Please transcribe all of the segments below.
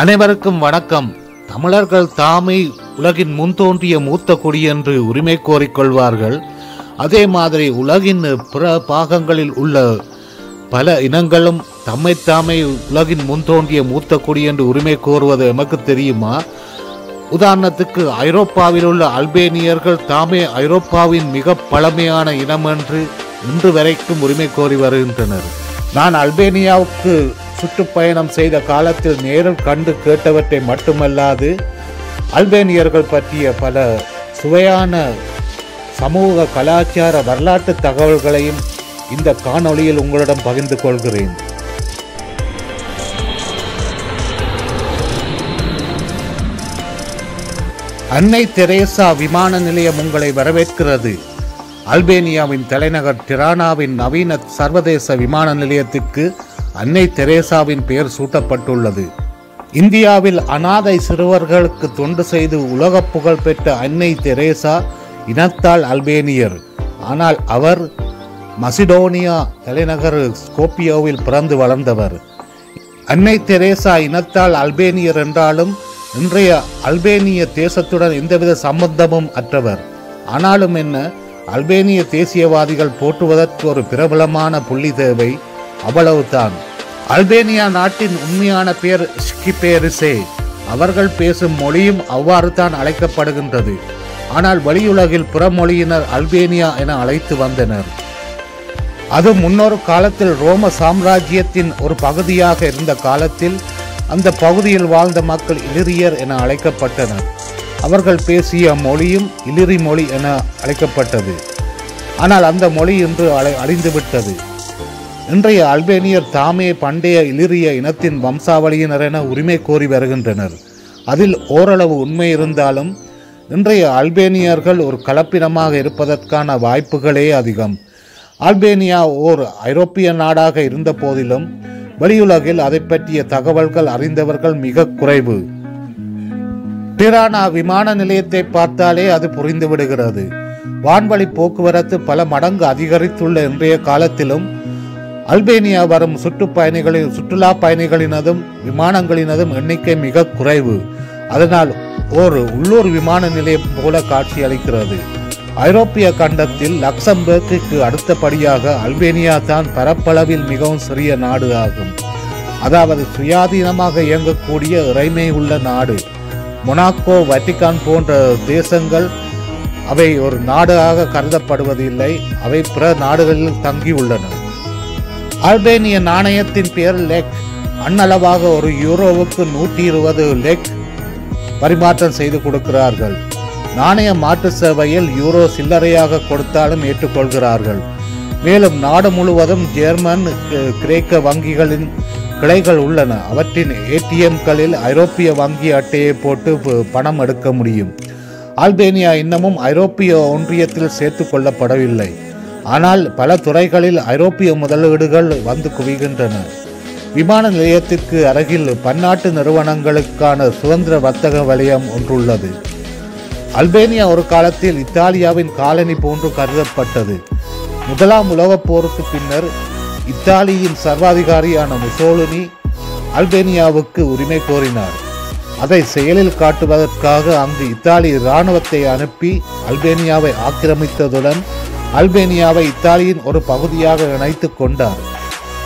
அனைவருக்கும் வணக்கம். தமிழர்கள் தாமே உலகின் முன் தோன்றிய மூத்த குடி என்று உரிமை கோரிக்கொள்வார்கள் அதே மாதிரி உலகின் பிற பாகங்களில் உள்ள பல இனங்களும் தம்மை தாமே உலகின் முன்தோன்றிய மூத்த குடி என்று உரிமை கோருவது எமக்கு தெரியுமா? உதாரணத்துக்கு ஐரோப்பாவில் உள்ள அல்பேனியர்கள் தாமே ஐரோப்பாவின் மிக பழமையான இனம் என்று இன்று வரைக்கும் உரிமை கோரி வருகின்றனர். நான் அல்பேனியாவுக்கு சுற்றுப்பயணம் செய்த காலத்தில் நேரில் கண்டு கேட்டவற்றை மட்டுமல்லாது அல்பேனியர்கள் பற்றிய பல சுவையான சமூக கலாச்சார வரலாற்று தகவல்களையும் இந்த காணொளியில் உங்களிடம் பகிர்ந்து கொள்கிறேன். அன்னை தெரேசா விமான நிலையம் உங்களை வரவேற்கிறது. அல்பேனியாவின் தலைநகர் டிரானாவின் நவீன சர்வதேச விமான நிலையத்திற்கு அன்னை தெரேசாவின் பெயர் சூட்டப்பட்டுள்ளது. இந்தியாவில் அனாதை சிறுவர்களுக்கு தொண்டு செய்து உலக புகழ் பெற்ற அன்னை தெரேசா இனத்தால் அல்பேனியர். ஆனால் அவர் மசிடோனியா தலைநகர் ஸ்கோப்பியோவில் பிறந்து வளர்ந்தவர். அன்னை தெரேசா இனத்தால் அல்பேனியர் என்றாலும் இன்றைய அல்பேனிய தேசத்துடன் எந்தவித சம்பந்தமும் அற்றவர். ஆனாலும் என்ன அல்பேனிய தேசியவாதிகள் போற்றுவதற்கு ஒரு பிரபலமான புள்ளி தேவை. அவ்வளவுதான். அல்பேனியா நாட்டின் உண்மையான பெயர் ஸ்கிபேரிசே அவர்கள் பேசும் மொழியும் அவ்வாறு தான் அழைக்கப்படுகின்றது. ஆனால் வெளியுலகில் பிற மொழியினர் அல்பேனியா என அழைத்து வந்தனர். அது முன்னொரு காலத்தில் ரோம சாம்ராஜ்யத்தின் ஒரு பகுதியாக இருந்த காலத்தில் அந்த பகுதியில் வாழ்ந்த மக்கள் இலிரியர் என அழைக்கப்பட்டனர். அவர்கள் பேசிய மொழியும் இலிரி மொழி என அழைக்கப்பட்டது. ஆனால் அந்த மொழி இன்று அழை அழிந்துவிட்டது. இன்றைய அல்பேனியர் தாமே பண்டைய இலிரிய இனத்தின் வம்சாவளியினர் என உரிமை கோரி வருகின்றனர். அதில் ஓரளவு உண்மை இருந்தாலும் இன்றைய அல்பேனியர்கள் ஒரு கலப்பினமாக இருப்பதற்கான வாய்ப்புகளே அதிகம். அல்பேனியா ஓர் ஐரோப்பிய நாடாக இருந்த போதிலும் வெளியுலகில் அதை பற்றிய தகவல்கள் அறிந்தவர்கள் மிக குறைவு. டிரானா விமான நிலையத்தை பார்த்தாலே அது புரிந்துவிடுகிறது. வான்வழி போக்குவரத்து பல மடங்கு அதிகரித்துள்ள இன்றைய காலத்திலும் அல்பேனியா வரும் சுற்றுப்பயணிகளின் சுற்றுலா பயணிகளினதும் விமானங்களினதும் எண்ணிக்கை மிக குறைவு. அதனால் ஒரு உள்ளூர் விமான நிலையம் போல காட்சியளிக்கிறது. ஐரோப்பிய கண்டத்தில் லக்சம்பர்க்கு அடுத்தபடியாக அல்பேனியா தான் பரப்பளவில் மிகவும் சிறிய நாடு ஆகும். அதாவது சுயாதீனமாக இயங்கக்கூடிய இறைமை உள்ள நாடு. மொனாக்கோ வட்டிகான் போன்ற தேசங்கள் அவை ஒரு நாடாக கருதப்படுவதில்லை. அவை பிற நாடுகளில் தங்கியுள்ளன. அல்பேனிய நாணயத்தின் பேர் லெக். அன்னளவாக ஒரு யூரோவுக்கு நூற்றி இருபது லெக் பரிமாற்றம் செய்து கொடுக்கிறார்கள். நாணய மாற்று சேவையில் யூரோ சில்லறையாக கொடுத்தாலும் ஏற்றுக்கொள்கிறார்கள். மேலும் நாடு முழுவதும் ஜெர்மன் கிரேக்க வங்கிகளின் கிளைகள் உள்ளன. அவற்றின் ஏடிஎம்களில் ஐரோப்பிய வங்கி அட்டையை போட்டு பணம் எடுக்க முடியும். ஆல்பேனியா இன்னமும் ஐரோப்பிய ஒன்றியத்தில் சேர்த்து கொள்ளப்படவில்லை. ஆனால் பல துறைகளில் ஐரோப்பிய முதலீடுகள் வந்து குவிகின்றன. விமான நிலையத்திற்கு அருகில் பன்னாட்டு நிறுவனங்களுக்கான சுதந்திர வர்த்தக வலயம் ஒன்றுள்ளது. அல்பேனியா ஒரு காலத்தில் இத்தாலியாவின் காலனி போன்று கருதப்பட்டது. முதலாம் உலகப் போருக்கு பின்னர் இத்தாலியின் சர்வாதிகாரியான முசோலினி அல்பேனியாவுக்கு உரிமை கோரினார். அதை செயலில் காட்டுவதற்காக அங்கு இத்தாலி இராணுவத்தை அனுப்பி அல்பேனியாவை ஆக்கிரமித்ததுடன் அல்பேனியாவை இத்தாலியின் ஒரு பகுதியாக இணைத்து கொண்டார்.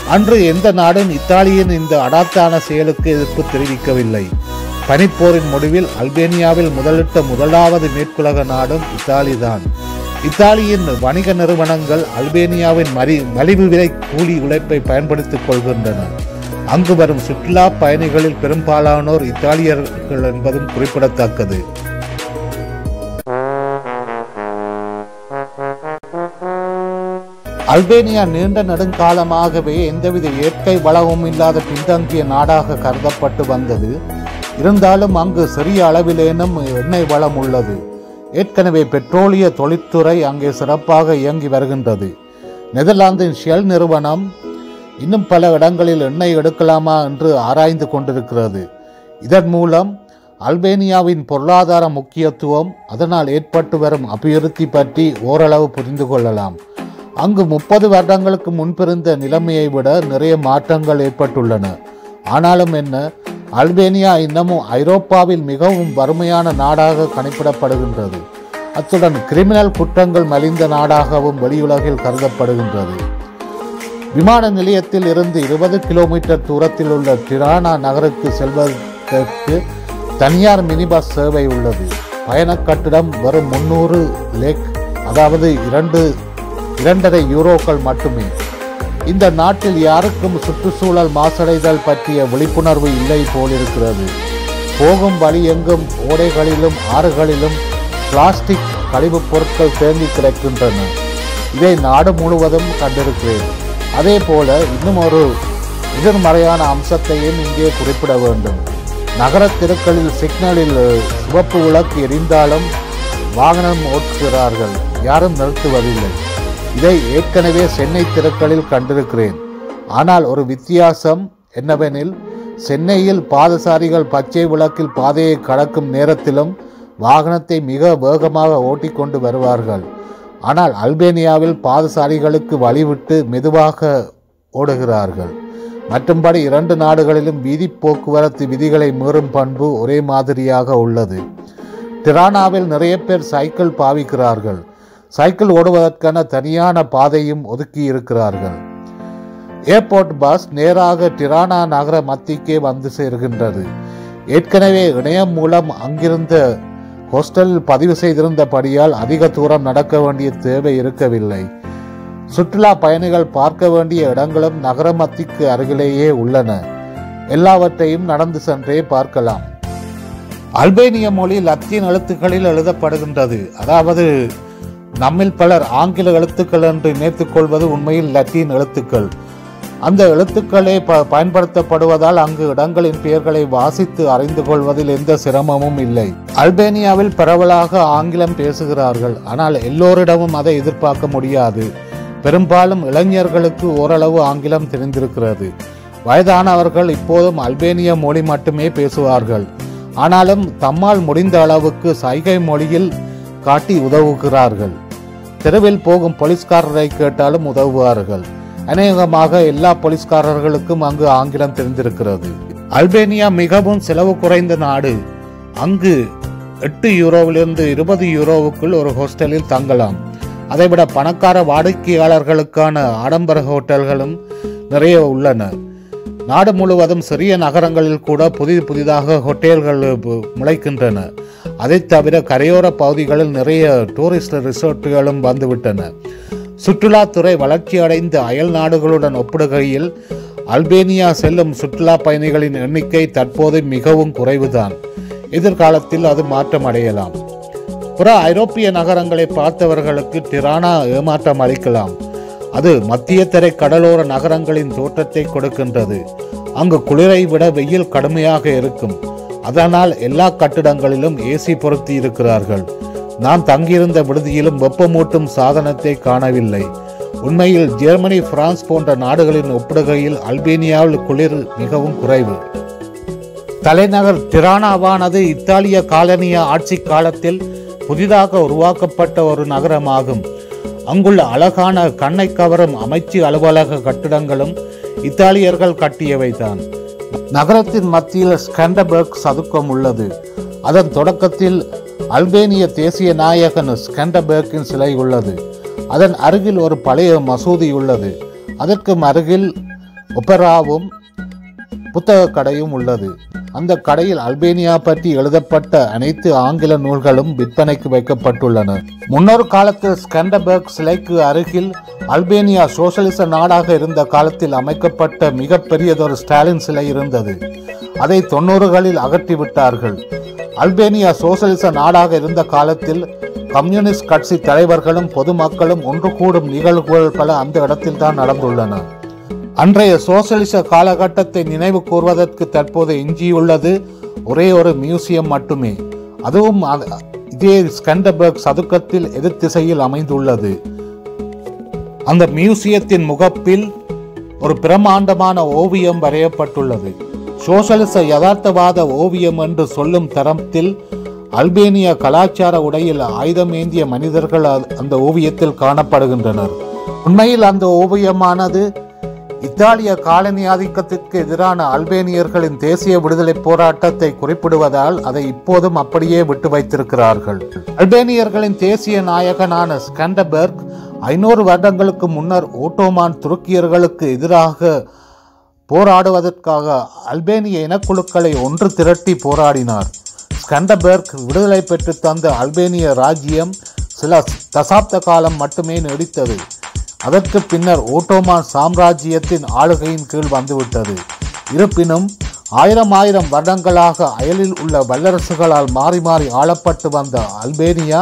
அன்று எந்த நாடும் இத்தாலியின் இந்த அடாத்தான செயலுக்கு எதிர்ப்பு தெரிவிக்கவில்லை. பனிப்போரின் முடிவில் அல்பேனியாவில் முதலிட்ட முதலாவது மேற்குலக நாடும் இத்தாலிதான். இத்தாலியின் வணிக நிறுவனங்கள் அல்பேனியாவின் மறி மலிவு விலை கூலி உழைப்பை பயன்படுத்திக் கொள்கின்றன. அங்கு வரும் சுற்றுலா பயணிகளில் பெரும்பாலானோர் இத்தாலியர்கள் என்பதும் குறிப்பிடத்தக்கது. அல்பேனியா நீண்ட நெடுங்காலமாகவே எந்தவித இயற்கை வளமும் இல்லாத பின்தங்கிய நாடாக கருதப்பட்டு வந்தது. இருந்தாலும் அங்கு சிறிய அளவிலேனும் எண்ணெய் வளம் உள்ளது. ஏற்கனவே பெட்ரோலிய தொழிற்துறை அங்கே சிறப்பாக இயங்கி வருகின்றது. நெதர்லாந்தின் ஷெல் நிறுவனம் இன்னும் பல இடங்களில் எண்ணெய் எடுக்கலாமா என்று ஆராய்ந்து கொண்டிருக்கிறது. இதன் மூலம் அல்பேனியாவின் பொருளாதார முக்கியத்துவம் அதனால் ஏற்பட்டு வரும் அபிவிருத்தி பற்றி ஓரளவு புரிந்து கொள்ளலாம். அங்கு முப்பது வருடங்களுக்கு முன்பிருந்த நிலைமையை விட நிறைய மாற்றங்கள் ஏற்பட்டுள்ளன. ஆனாலும் என்ன அல்பேனியா இன்னமும் ஐரோப்பாவில் மிகவும் வறுமையான நாடாக கணிப்பிடப்படுகின்றது. அத்துடன் கிரிமினல் குற்றங்கள் மலிந்த நாடாகவும் வெளியுலகில் கருதப்படுகின்றது. விமான நிலையத்தில் இருந்து இருபது கிலோமீட்டர் தூரத்தில் உள்ள டிரானா நகருக்கு செல்வதற்கு தனியார் மினி பஸ் சேவை உள்ளது. பயணக் கட்டிடம் வெறும் முன்னூறு லேக் அதாவது இரண்டு இரண்டரை யூரோக்கள் மட்டுமே. இந்த நாட்டில் யாருக்கும் சுற்றுச்சூழல் மாசடைதல் பற்றிய விழிப்புணர்வு இல்லை போலிருக்கிறது. போகும் வழி எங்கும் ஓடைகளிலும் ஆறுகளிலும் பிளாஸ்டிக் கழிவுப் பொருட்கள் தேங்கி கிடக்கின்றன. இதை நாடு முழுவதும் கண்டிருக்கிறேன். அதே போல இன்னும் ஒரு எதிர்மறையான அம்சத்தையும் இங்கே குறிப்பிட வேண்டும். நகர தெருக்களில் சிக்னலில் சிவப்பு விளக்கு எரிந்தாலும் வாகனம் ஓட்டுகிறார்கள். யாரும் நிறுத்துவதில்லை. இதை ஏற்கனவே சென்னை திருக்களில் கண்டிருக்கிறேன். ஆனால் ஒரு வித்தியாசம் என்னவெனில் சென்னையில் பாதசாரிகள் பச்சை விளக்கில் பாதையை கடக்கும் நேரத்திலும் வாகனத்தை மிக வேகமாக ஓட்டிக்கொண்டு வருவார்கள். ஆனால் அல்பேனியாவில் பாதசாரிகளுக்கு வழிவிட்டு மெதுவாக ஓடுகிறார்கள். மற்றும்படி இரண்டு நாடுகளிலும் வீதி போக்குவரத்து விதிகளை மீறும் பண்பு ஒரே மாதிரியாக உள்ளது. டிரானாவில் நிறைய பேர் சைக்கிள் பாவிக்கிறார்கள். சைக்கிள் ஓடுவதற்கான தனியான பாதையும் ஒதுக்கி இருக்கிறார்கள். ஏர்போர்ட் பஸ் நேராக டிரானா நகர மத்திக்கே வந்து சேர்கின்றது. ஏற்கனவே இணையம் மூலம் அங்கிருந்த ஹோஸ்டலில் பதிவு செய்திருந்தபடியால் அதிக தூரம் நடக்க வேண்டிய தேவை இருக்கவில்லை. சுற்றுலா பயணிகள் பார்க்க வேண்டிய இடங்களும் நகர மத்திக்கு அருகிலேயே உள்ளன. எல்லாவற்றையும் நடந்து சென்றே பார்க்கலாம். அல்பேனிய மொழி லத்தீன் எழுத்துக்களில் எழுதப்படுகின்றது. அதாவது நம்மில் பலர் ஆங்கில எழுத்துக்கள் என்று நினைத்துக் கொள்வது உண்மையில் லத்தீன் எழுத்துக்கள். அந்த எழுத்துக்களே ப பயன்படுத்தப்படுவதால் அங்கு இடங்களின் பெயர்களை வாசித்து அறிந்து கொள்வதில் எந்த சிரமமும் இல்லை. அல்பேனியாவில் பரவலாக ஆங்கிலம் பேசுகிறார்கள். ஆனால் எல்லோரிடமும் அதை எதிர்பார்க்க முடியாது. பெரும்பாலும் இளைஞர்களுக்கு ஓரளவு ஆங்கிலம் தெரிந்திருக்கிறது. வயதானவர்கள் இப்போதும் அல்பேனிய மொழி மட்டுமே பேசுவார்கள். ஆனாலும் தம்மால் முடிந்த அளவுக்கு சைகை மொழியில் காட்டி உதவுகிறார்கள். தெருவில் போகும் போலீஸ்காரரை கேட்டாலும் உதவுவார்கள். அநேகமாக எல்லா போலீஸ்காரர்களுக்கும் அங்கு ஆங்கிலம் தெரிந்திருக்கிறது. அல்பேனியா மிகவும் செலவு குறைந்த நாடு. அங்கு எட்டு யூரோவிலிருந்து இருபது யூரோவுக்குள் ஒரு ஹோஸ்டலில் தங்கலாம். அதைவிட பணக்கார வாடிக்கையாளர்களுக்கான ஆடம்பர ஹோட்டல்களும் நிறைய உள்ளன. நாடு முழுவதும் சிறிய நகரங்களில் கூட புதிது புதிதாக ஹோட்டல்கள் பு- முளைக்கின்றன. அதைத் தவிர கரையோர பகுதிகளில் நிறைய டூரிஸ்ட் ரிசோர்ட்டுகளும் வந்துவிட்டன. சுற்றுலாத்துறை வளர்ச்சியடைந்த அயல் நாடுகளுடன் ஒப்பிடுகையில் அல்பேனியா செல்லும் சுற்றுலா பயணிகளின் எண்ணிக்கை தற்போது மிகவும் குறைவுதான். எதிர்காலத்தில் அது மாற்றம் அடையலாம். புற ஐரோப்பிய நகரங்களை பார்த்தவர்களுக்கு டிரானா ஏமாற்றம் அளிக்கலாம். அது மத்தியதரை கடலோர நகரங்களின் தோற்றத்தை கொடுக்கின்றது. அங்கு குளிரை விட வெயில் கடுமையாக இருக்கும். அதனால் எல்லா கட்டிடங்களிலும் ஏசி பொருத்தி இருக்கிறார்கள். நான் தங்கியிருந்த விடுதியிலும் வெப்பமூட்டும் சாதனத்தை காணவில்லை. உண்மையில் ஜெர்மனி பிரான்ஸ் போன்ற நாடுகளின் ஒப்பிடுகையில் அல்பேனியாவில் குளிர் மிகவும் குறைவு. தலைநகர் திரானாவானது இத்தாலிய காலனிய ஆட்சி காலத்தில் புதிதாக உருவாக்கப்பட்ட ஒரு நகரமாகும். அங்குள்ள அழகான கண்ணை கவரும் அமைச்சு அலுவலக கட்டிடங்களும் இத்தாலியர்கள் கட்டியவைதான். நகரத்தின் மத்தியில் ஸ்கண்டபர்க் சதுக்கம் உள்ளது. அதன் தொடக்கத்தில் அல்பேனிய தேசிய நாயகன் ஸ்கண்டபர்க்கின் சிலை உள்ளது. அதன் அருகில் ஒரு பழைய மசூதி உள்ளது. அதற்கும் அருகில் ஒபெராவும் புத்தக கடையும் உள்ளது. அந்த கடையில் அல்பேனியா பற்றி எழுதப்பட்ட அனைத்து ஆங்கில நூல்களும் விற்பனைக்கு வைக்கப்பட்டுள்ளன. முன்னொரு காலத்தில் ஸ்கண்டபர்க் சிலைக்கு அருகில் அல்பேனியா சோசலிச நாடாக இருந்த காலத்தில் அமைக்கப்பட்ட மிகப்பெரியதொரு ஸ்டாலின் சிலை இருந்தது. அதை தொண்ணூறுகளில் அகற்றிவிட்டார்கள். அல்பேனியா சோசலிச நாடாக இருந்த காலத்தில் கம்யூனிஸ்ட் கட்சி தலைவர்களும் பொதுமக்களும் ஒன்று கூடும் நிகழ்வுகள் பல அந்த இடத்தில் தான் நடந்துள்ளன. அன்றைய சோசலிச காலகட்டத்தை நினைவு கூர்வதற்கு தற்போது எஞ்சியுள்ளது ஒரே ஒரு மியூசியம் மட்டுமே. அதுவும் இதே ஸ்கண்டபர்க் சதுக்கத்தில் எதிர்த்திசையில் அமைந்துள்ளது. அந்த மியூசியத்தின் முகப்பில் ஒரு பிரமாண்டமான ஓவியம் வரையப்பட்டுள்ளது. சோசலிச யதார்த்தவாத ஓவியம் என்று சொல்லும் தரத்தில் அல்பேனிய கலாச்சார உடையில் ஆயுதம் ஏந்திய மனிதர்கள் அந்த ஓவியத்தில் காணப்படுகின்றனர். உண்மையில் அந்த ஓவியமானது இத்தாலிய காலனி ஆதிக்கத்திற்கு எதிரான அல்பேனியர்களின் தேசிய விடுதலை போராட்டத்தை குறிப்பிடுவதால் அதை இப்போதும் அப்படியே விட்டு வைத்திருக்கிறார்கள். அல்பேனியர்களின் தேசிய நாயகனான ஸ்கண்டபெர்க் ஐநூறு வருடங்களுக்கு முன்னர் ஓட்டோமான் துருக்கியர்களுக்கு எதிராக போராடுவதற்காக அல்பேனிய இனக்குழுக்களை ஒன்று திரட்டி போராடினார். ஸ்கண்டபெர்க் விடுதலை பெற்று தந்த அல்பேனிய ராஜ்யம் சில தசாப்த காலம் மட்டுமே நீடித்தது. அதற்கு பின்னர் ஓட்டோமான் சாம்ராஜ்யத்தின் ஆளுகையின் கீழ் வந்துவிட்டது. இருப்பினும் ஆயிரம் ஆயிரம் வருடங்களாக அயலில் உள்ள வல்லரசுகளால் மாறி மாறி ஆளப்பட்டு வந்த அல்பேனியா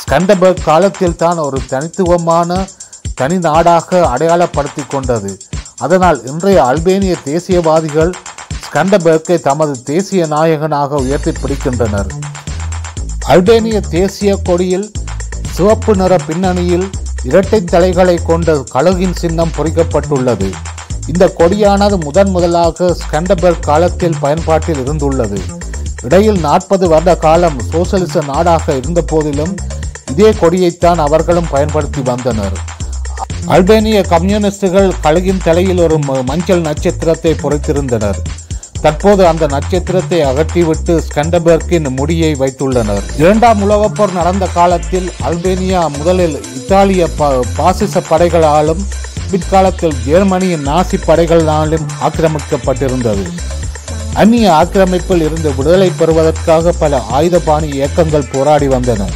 ஸ்கண்டபர்க் காலத்தில் தான் ஒரு தனித்துவமான தனி நாடாக அடையாளப்படுத்தி கொண்டது. அதனால் இன்றைய அல்பேனிய தேசியவாதிகள் ஸ்கண்டபர்க்கை தமது தேசிய நாயகனாக உயர்த்தி பிடிக்கின்றனர். அல்பேனிய தேசிய கொடியில் சிவப்பு நிற பின்னணியில் இரட்டை தலைகளை கொண்ட கழுகின் சின்னம் பொறிக்கப்பட்டுள்ளது. இந்த கொடியானது முதன் முதலாக ஸ்கண்டபர்க் காலத்தில் பயன்பாட்டில் இருந்துள்ளது. இடையில் நாற்பது வருட காலம் சோசலிச நாடாக இருந்த போதிலும் இதே கொடியைத்தான் அவர்களும் பயன்படுத்தி வந்தனர். அல்பேனிய கம்யூனிஸ்டுகள் கழுகின் தலையில் ஒரு ம- மஞ்சள் நட்சத்திரத்தை பொறித்திருந்தனர். தற்போது அந்த நட்சத்திரத்தை அகற்றிவிட்டு ஸ்கண்டபர்க்கின் முடியை வைத்துள்ளனர். இரண்டாம் உலகப்போர் நடந்த காலத்தில் அல்பேனியா முதலில் இத்தாலிய பாசிச படைகளாலும் பிற்காலத்தில் ஜெர்மனியின் நாசி படைகளாலும் ஆக்கிரமிக்கப்பட்டிருந்தது. அந்நிய ஆக்கிரமிப்பில் இருந்து விடுதலை பெறுவதற்காக பல ஆயுதபாணி இயக்கங்கள் போராடி வந்தன.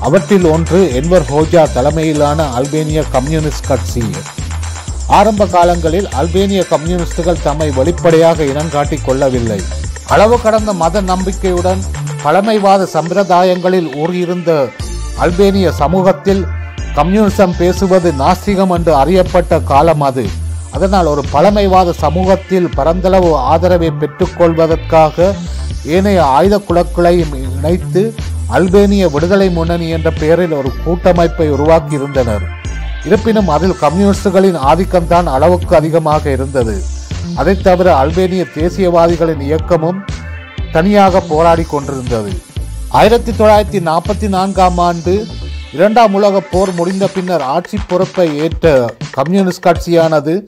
அவற்றில் ஒன்று என்வர் ஹோஜா தலைமையிலான அல்பேனிய கம்யூனிஸ்ட் கட்சி. ஆரம்ப காலங்களில் அல்பேனிய கம்யூனிஸ்டுகள் தம்மை வெளிப்படையாக இனங்காட்டிக் கொள்ளவில்லை. அளவு கடந்த மத நம்பிக்கையுடன் பழமைவாத சம்பிரதாயங்களில் ஊறியிருந்த அல்பேனிய சமூகத்தில் கம்யூனிசம் பேசுவது நாஸ்திகம் என்று அறியப்பட்ட காலம் அது. அதனால் ஒரு பழமைவாத சமூகத்தில் பரந்தளவு ஆதரவை பெற்றுக்கொள்வதற்காக ஏனைய ஆயுத குழுக்களையும் இணைத்து அல்பேனிய விடுதலை முன்னணி என்ற பெயரில் ஒரு கூட்டமைப்பை உருவாக்கியிருந்தனர். இருப்பினும் அதில் கம்யூனிஸ்டுகளின் ஆதிக்கம்தான் அளவுக்கு அதிகமாக இருந்தது. அதைத் தவிர அல்பேனிய தேசியவாதிகளின் இயக்கமும் தனியாக போராடி கொண்டிருந்தது. ஆயிரத்தி தொள்ளாயிரத்தி நாற்பத்தி நான்காம் ஆண்டு இரண்டாம் உலகப் போர் முடிந்த பின்னர் ஆட்சி பொறுப்பை ஏற்ற கம்யூனிஸ்ட் கட்சியானது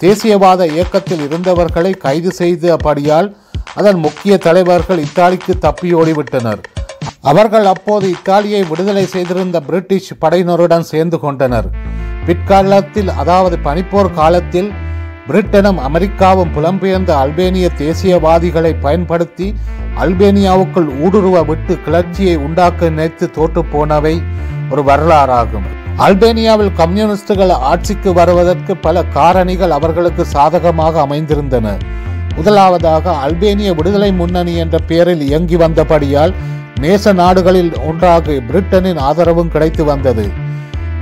தேசியவாத இயக்கத்தில் இருந்தவர்களை கைது செய்தபடியால் அதன் முக்கிய தலைவர்கள் இத்தாலிக்கு தப்பியோடிவிட்டனர் அவர்கள் அப்போது இத்தாலியை விடுதலை செய்திருந்த பிரிட்டிஷ் படையினருடன் சேர்ந்து கொண்டனர். பிற்காலத்தில் அதாவது பனிப்போர் காலத்தில் பிரிட்டனும் அமெரிக்காவும் புலம்பெயர்ந்த அல்பேனிய தேசியவாதிகளை பயன்படுத்தி அல்பேனியாவுக்குள் ஊடுருவ விட்டு கிளர்ச்சியை உண்டாக்க நினைத்து தோற்று போனவை ஒரு வரலாறாகும். அல்பேனியாவில் கம்யூனிஸ்டுகள் ஆட்சிக்கு வருவதற்கு பல காரணிகள் அவர்களுக்கு சாதகமாக அமைந்திருந்தன. முதலாவதாக அல்பேனிய விடுதலை முன்னணி என்ற பெயரில் இயங்கி வந்தபடியால் நேச நாடுகளில் ஒன்றாக பிரிட்டனின் ஆதரவும் கிடைத்து வந்தது.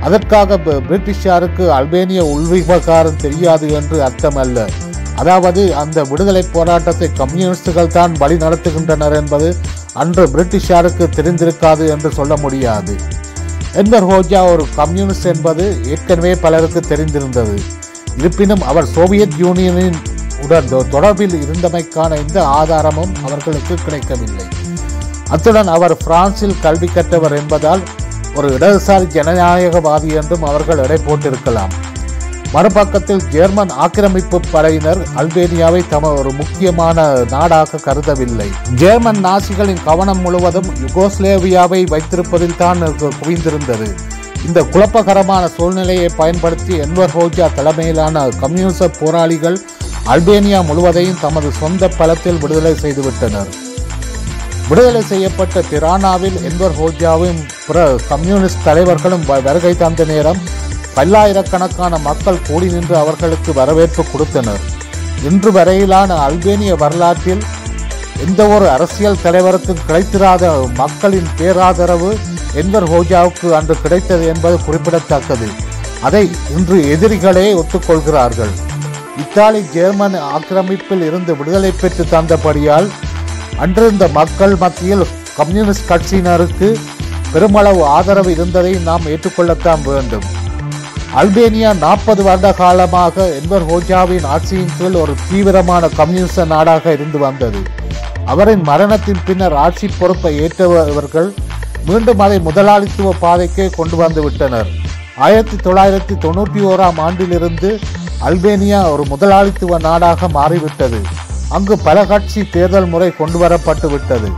அதற்காக பிரிட்டிஷாருக்கு அல்பேனிய உள்விவகாரம் தெரியாது என்று அர்த்தம் அல்ல. அதாவது அந்த விடுதலை போராட்டத்தை கம்யூனிஸ்டுகள் தான் வழி நடத்துகின்றனர் என்பது அன்று பிரிட்டிஷாருக்கு தெரிந்திருக்காது என்று சொல்ல முடியாது. என்வர் ஹோஜா ஒரு கம்யூனிஸ்ட் என்பது ஏற்கனவே பலருக்கு தெரிந்திருந்தது. இருப்பினும் அவர் சோவியத் யூனியனின் உடன் தொடர்பில் இருந்தமைக்கான எந்த ஆதாரமும் அவர்களுக்கு கிடைக்கவில்லை. அத்துடன் அவர் பிரான்சில் கல்வி கற்றவர் என்பதால் ஒரு இடதுசாரி ஜனநாயகவாதி என்றும் அவர்கள் எடை போட்டிருக்கலாம். மறுபக்கத்தில் ஜெர்மன் ஆக்கிரமிப்பு படையினர் அல்பேனியாவை தம ஒரு முக்கியமான நாடாக கருதவில்லை. ஜெர்மன் நாசிகளின் கவனம் முழுவதும் யுகோஸ்லேவியாவை வைத்திருப்பதில் தான் குவிந்திருந்தது. இந்த குழப்பகரமான சூழ்நிலையை பயன்படுத்தி என்வர் ஹோஜா தலைமையிலான கம்யூனிச போராளிகள் அல்பேனியா முழுவதையும் தமது சொந்த பலத்தில் விடுதலை செய்துவிட்டனர். விடுதலை செய்யப்பட்ட திரானாவில் என்வர் ஹோஜாவும் பிற கம்யூனிஸ்ட் தலைவர்களும் வ- வருகை தந்த நேரம் பல்லாயிரக்கணக்கான மக்கள் கூடி நின்று அவர்களுக்கு வரவேற்பு கொடுத்தனர். இன்று வரையிலான அல்பேனிய வரலாற்றில் எந்த ஒரு அரசியல் தலைவருக்கும் கிடைத்திராத மக்களின் பேராதரவு என்வர் ஹோஜாவுக்கு அன்று கிடைத்தது என்பது குறிப்பிடத்தக்கது. அதை இன்று எதிரிகளே ஒத்துக்கொள்கிறார்கள். இத்தாலி ஜெர்மன் ஆக்கிரமிப்பில் இருந்து விடுதலை பெற்று தந்தபடியால் அன்றிருந்த மக்கள் மத்தியில் கம்யூனிஸ்ட் கட்சியினருக்கு பெருமளவு ஆதரவு இருந்ததை நாம் ஏற்றுக்கொள்ளத்தான் வேண்டும். அல்பேனியா நாற்பது வருட காலமாக என்வர் ஹோஜாவின் ஆட்சியின் கீழ் ஒரு தீவிரமான கம்யூனிச நாடாக இருந்து வந்தது. அவரின் மரணத்தின் பின்னர் ஆட்சி பொறுப்பை ஏற்றவர்கள் மீண்டும் அதை முதலாளித்துவ பாதைக்கே கொண்டு வந்து விட்டனர். ஆயிரத்தி தொள்ளாயிரத்தி தொண்ணூற்றி ஓராம் ஆண்டிலிருந்து அல்பேனியா ஒரு முதலாளித்துவ நாடாக மாறிவிட்டது. அங்கு பல கட்சி தேர்தல் முறை கொண்டு வரப்பட்டு விட்டது.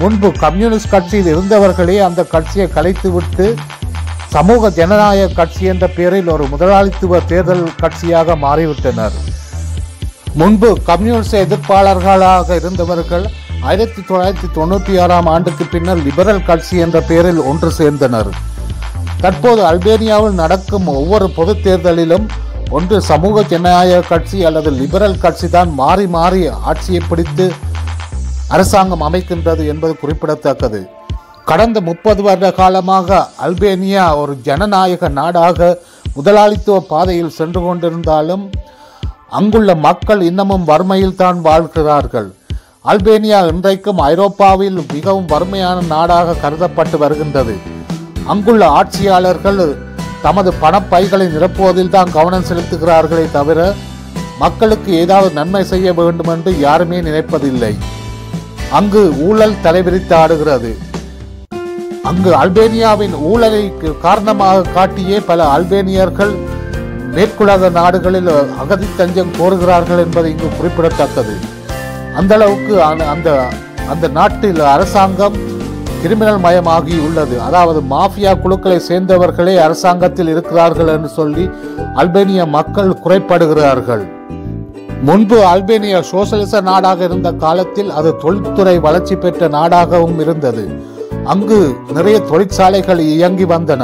முன்பு கம்யூனிஸ்ட் கட்சியில் இருந்தவர்களே அந்த கட்சியை கலைத்துவிட்டு சமூக ஜனநாயக கட்சி என்ற பெயரில் ஒரு முதலாளித்துவ தேர்தல் கட்சியாக மாறிவிட்டனர். முன்பு கம்யூனிஸ்ட் எதிர்ப்பாளர்களாக இருந்தவர்கள் ஆயிரத்தி தொள்ளாயிரத்தி தொண்ணூற்றி ஆறாம் ஆண்டுக்கு பின்னர் லிபரல் கட்சி என்ற பெயரில் ஒன்று சேர்ந்தனர். தற்போது அல்பேனியாவில் நடக்கும் ஒவ்வொரு பொது தேர்தலிலும் ஒன்று சமூக ஜனநாயக கட்சி அல்லது லிபரல் கட்சி தான் மாறி மாறி ஆட்சியை பிடித்து அரசாங்கம் அமைக்கின்றது என்பது குறிப்பிடத்தக்கது. கடந்த முப்பது வருட காலமாக அல்பேனியா ஒரு ஜனநாயக நாடாக முதலாளித்துவ பாதையில் சென்று கொண்டிருந்தாலும் அங்குள்ள மக்கள் இன்னமும் வறுமையில் தான் வாழ்கிறார்கள். அல்பேனியா இன்றைக்கும் ஐரோப்பாவில் மிகவும் வறுமையான நாடாக கருதப்பட்டு வருகின்றது. அங்குள்ள ஆட்சியாளர்கள் தமது பணப்பைகளை நிரப்புவதில் தான் கவனம் செலுத்துகிறார்களே தவிர மக்களுக்கு ஏதாவது நன்மை செய்ய வேண்டும் என்று யாருமே நினைப்பதில்லை. அங்கு ஊழல் தலைவிரித்து ஆடுகிறது. அங்கு அல்பேனியாவின் ஊழலை காரணமாக காட்டியே பல அல்பேனியர்கள் மேற்குலக நாடுகளில் அகதி தஞ்சம் கோருகிறார்கள் என்பது இங்கு குறிப்பிடத்தக்கது. அந்த அளவுக்கு அந்த- அந்த அந்த நாட்டில் அரசாங்கம் கிரிமினல் மயமாகி உள்ளது. அதாவது மாஃபியா குழுக்களை சேர்ந்தவர்களே அரசாங்கத்தில் இருக்கிறார்கள் என்று சொல்லி அல்பேனிய மக்கள் குறைப்படுகிறார்கள். முன்பு அல்பேனியா சோசலிச நாடாக இருந்த காலத்தில் அது தொழில்துறை வளர்ச்சி பெற்ற நாடாகவும் இருந்தது. அங்கு நிறைய தொழிற்சாலைகள் இயங்கி வந்தன.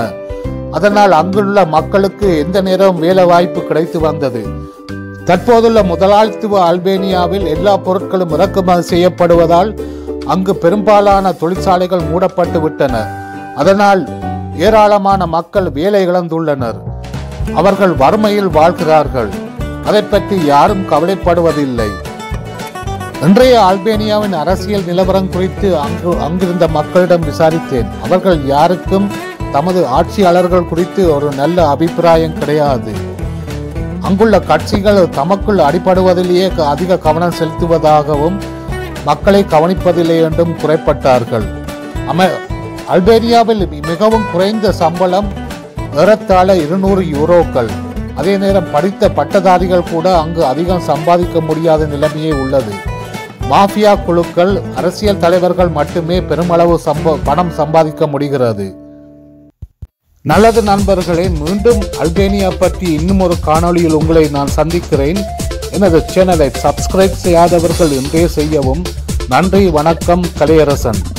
அதனால் அங்குள்ள மக்களுக்கு எந்த நேரம் வேலை வாய்ப்பு கிடைத்து வந்தது. தற்போதுள்ள முதலாளித்துவ அல்பேனியாவில் எல்லா பொருட்களும் இறக்குமதி செய்யப்படுவதால் அங்கு பெரும்பாலான தொழிற்சாலைகள் மூடப்பட்டு விட்டன. அதனால் ஏராளமான மக்கள் வேலை இழந்துள்ளனர். அவர்கள் வறுமையில் வாழ்கிறார்கள். அதை பற்றி யாரும் கவலைப்படுவதில்லை. இன்றைய அல்பேனியாவின் அரசியல் நிலவரம் குறித்து அங்கு அங்கிருந்த மக்களிடம் விசாரித்தேன். அவர்கள் யாருக்கும் தமது ஆட்சியாளர்கள் குறித்து ஒரு நல்ல அபிப்பிராயம் கிடையாது. அங்குள்ள கட்சிகள் தமக்குள் அடிபடுவதிலேயே அதிக கவனம் செலுத்துவதாகவும் மக்களை கவனிப்பதில்லை என்றும் குறைப்பட்டார்கள். அம அல்பேனியாவில் மிகவும் குறைந்த சம்பளம் ஏறத்தாழ இருநூறு யூரோக்கள். அதே நேரம் படித்த பட்டதாரிகள் கூட அங்கு அதிகம் சம்பாதிக்க முடியாத நிலைமையே உள்ளது. மாஃபியா குழுக்கள் அரசியல் தலைவர்கள் மட்டுமே பெருமளவு சம்ப பணம் சம்பாதிக்க முடிகிறது. நல்லது நண்பர்களே மீண்டும் அல்பேனியா பற்றி இன்னும் ஒரு காணொளியில் உங்களை நான் சந்திக்கிறேன். எனது சேனலை சப்ஸ்கிரைப் செய்யாதவர்கள் இன்றே செய்யவும் நன்றி வணக்கம் கலையரசன்.